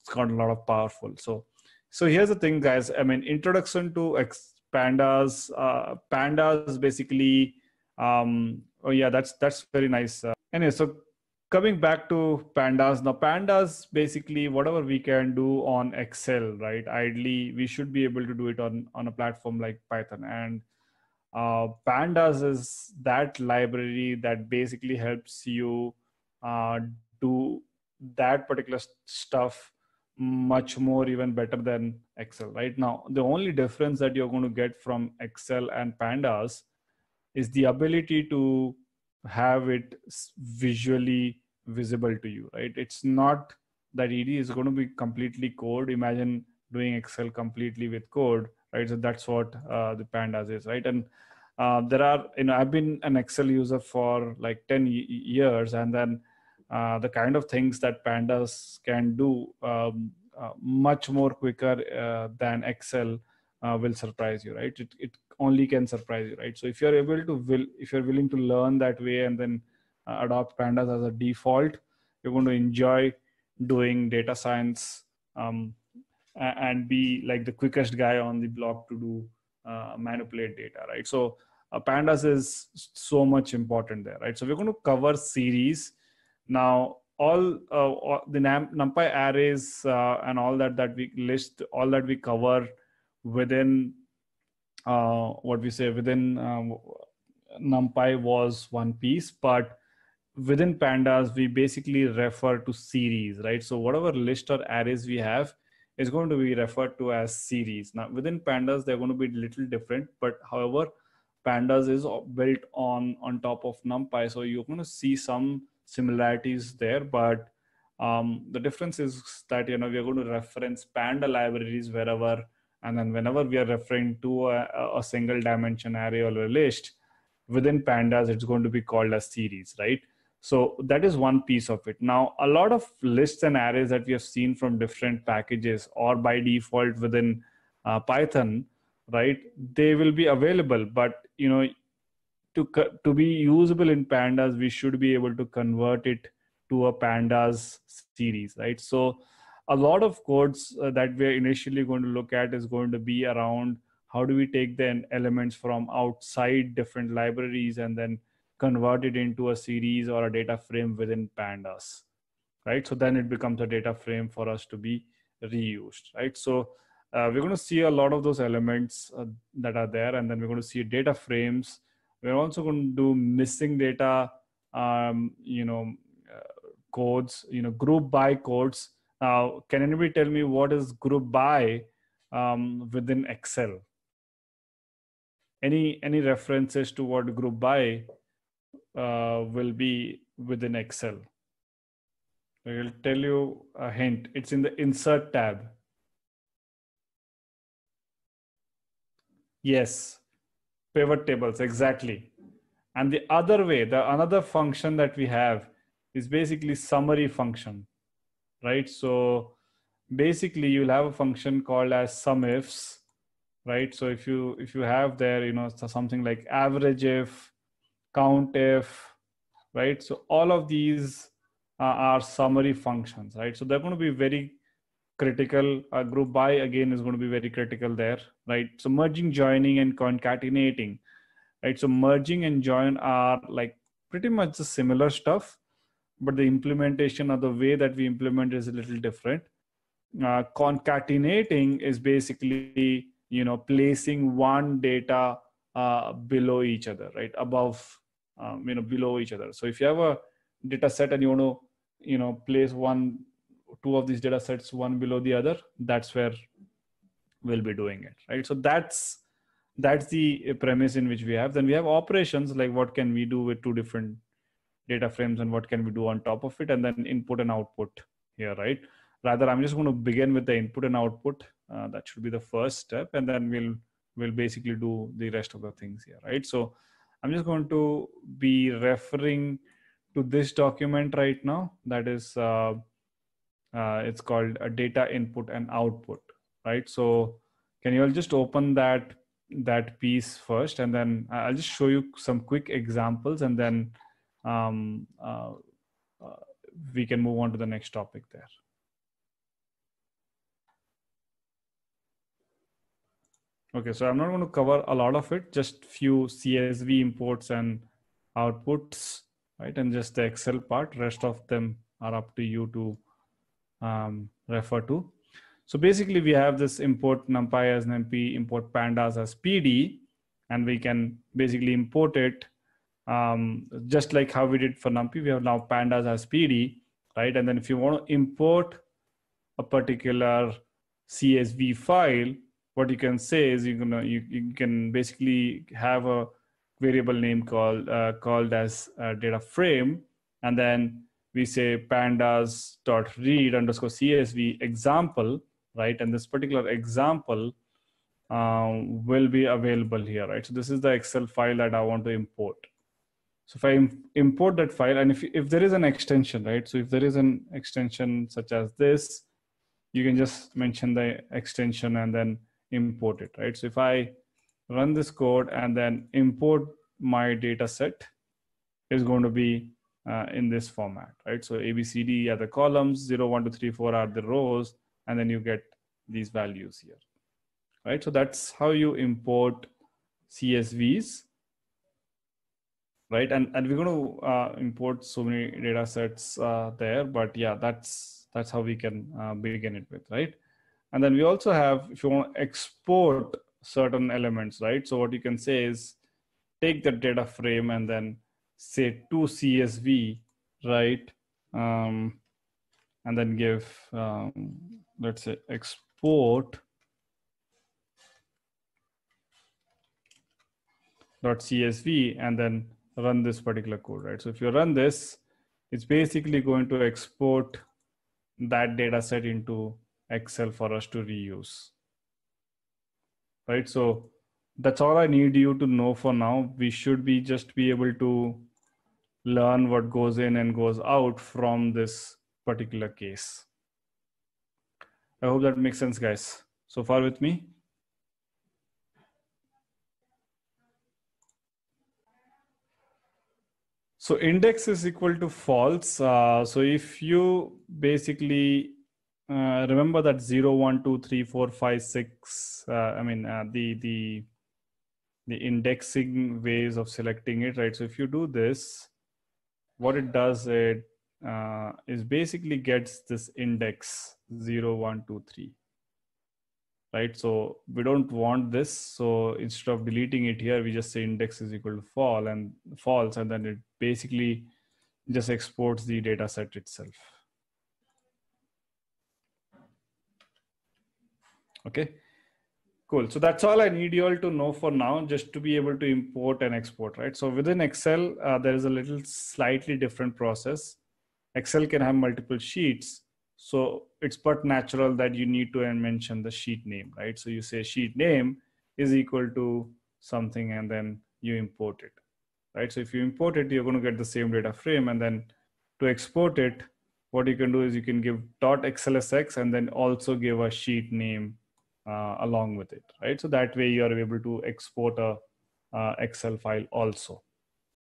it's got a lot of powerful. So, so here's the thing, guys. I mean, introduction to X, pandas. Uh, pandas basically. Um, oh yeah, that's that's very nice. Uh, anyway, so coming back to pandas now pandas basically whatever we can do on excel right ideally we should be able to do it on on a platform like python and uh, pandas is that library that basically helps you uh, do that particular stuff much more even better than excel. Right now the only difference that you're going to get from excel and pandas is the ability to have it visually visible to you right? It's not that ed is going to be completely code. Imagine doing excel completely with code right? So that's what uh, the pandas is right? And uh, there are you know i've been an excel user for like 10 years and then uh, the kind of things that pandas can do um, uh, much more quicker uh, than excel uh, will surprise you right? It, it only can surprise you right? So if you're able to will if you're willing to learn that way and then uh, adopt pandas as a default you're going to enjoy doing data science um, and be like the quickest guy on the block to do manipulate data right? So pandas is so much important there right? So we're going to cover series now all, uh, the numpy arrays uh, and all that that we list all that we cover within uh, what we say within um, numpy was one piece but within pandas we basically refer to series right? So whatever list or arrays we have is going to be referred to as series. Now within pandas they're going to be little different but however pandas is built on on top of numpy. So you're going to see some similarities there but um, the difference is that you know we're going to reference panda libraries wherever and then whenever we are referring to a, a, single dimension array or a list within pandas it's going to be called a series right? So that is one piece of it. Now a lot of lists and arrays that we have seen from different packages or by default within uh, python right they will be available but you know to to be usable in pandas we should be able to convert it to a pandas series right? So a lot of codes uh, that we're initially going to look at is going to be around how do we take the elements from outside different libraries and then convert it into a series or a data frame within pandas right? So then it becomes a data frame for us to be reused right? So uh, we're going to see a lot of those elements uh, that are there and then we're going to see data frames we're also going to do missing data um, you know uh, codes you know group by codes now, can anybody tell me what is group by um, within Excel? Any any references to what group by uh, will be within Excel? I will tell you a hint. It's in the Insert tab. Yes, pivot tables exactly. And the other way, the another function that we have is basically summary function right? So basically you'll have a function called as SUMIFS, right? So if you if you have there, you know, something like average if, count if, right? So all of these uh, are summary functions, right? So they're going to be very critical. A group by again is going to be very critical there, right? So merging, joining, and concatenating, right? So merging and join are like pretty much the similar stuff but the implementation or the way that we implement is a little different. Uh, concatenating is basically you know placing one data uh, below each other, right? Above, um, you know, below each other. So if you have a data set and you want to you know place one, two of these data sets one below the other, that's where we'll be doing it, right? So that's that's the premise in which we have. Then we have operations like what can we do with two different data frames and what can we do on top of it and then input and output here right rather i'm just going to begin with the input and output uh, that should be the first step and then we'll we'll basically do the rest of the things here right so i'm just going to be referring to this document right now that is uh, uh, it's called a data input and output right? So can you all just open that that piece first? And then i'll just show you some quick examples and then um, uh, uh, we can move on to the next topic there. Okay so i'm not going to cover a lot of it just few csv imports and outputs right? And just the excel part. Rest of them are up to you to um, refer to. So basically we have this import numpy as numpy, import pandas as PD, and we can basically import it um, just like how we did for numpy. We have now pandas as PD, right? And then if you want to import a particular CSV file, what you can say is you can you, you can basically have a variable name called uh, called as data frame, and then we say pandas dot read underscore CSV example, right? And this particular example um, will be available here, right? So this is the Excel file that I want to import. So if I import that file, and if, if there is an extension, right? So if there is an extension such as this, you can just mention the extension and then import it, right? So if I run this code and then import my data set is going to be uh, in this format, right? So ABCD are the columns, 0, 1, 2, 3, 4 are the rows, and then you get these values here, right? So that's how you import CSVs, right? And, and we're going to uh, import so many data sets uh, there, but yeah, that's, that's how we can uh, begin it with, right? And then we also have, if you want to export certain elements, right? So what you can say is take the data frame and then say to CSV, right? Um, and then give, um, let's say export dot CSV and then run this particular code, right? So if you run this, it's basically going to export that data set into Excel for us to reuse. Right. So that's all I need you to know for now. We should be just be able to learn what goes in and goes out from this particular case. I hope that makes sense, guys. So far with me? So index is equal to false. Uh, so if you basically uh, remember that 0 1 2 3 4 5 6 uh, i mean uh, the the the indexing ways of selecting it right so if you do this what it does it uh, is basically gets this index 0 1 2 3 right? So we don't want this so instead of deleting it here we just say index is equal to fall and false and then it basically just exports the data set itself. Okay, cool. So that's all I need you all to know for now, just to be able to import and export, right? So within Excel, uh, there is a little slightly different process. Excel can have multiple sheets. So it's but natural that you need to mention the sheet name, right? So you say sheet name is equal to something and then you import it, right? So if you import it, you're going to get the same data frame. And then to export it, what you can do is you can give dot .xlsx and then also give a sheet name along with it, right? So that way you are able to export a uh, Excel file also.